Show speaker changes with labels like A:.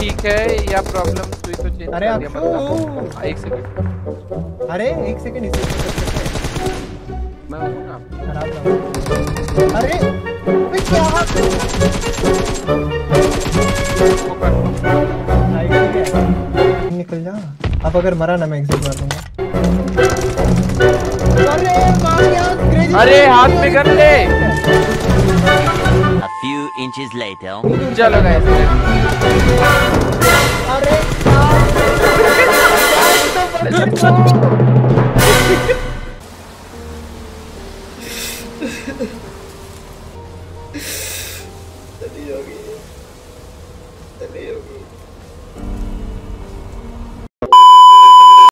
A: ठीक है या प्रॉब्लम हुई तो चेंज
B: अरे
A: कर दिया मतलब हाँ, एक सेकंड
B: अरे एक सेकंड इसे
A: मैं हूँ ना
B: खराब अरे अबे क्या?
A: कर।
B: निकल जा। अब अगर मरा ना मैं एग्जिट मार दूँगा। अरे
A: हाथ में कर ले।
C: few inches later.
A: चलो
B: अरे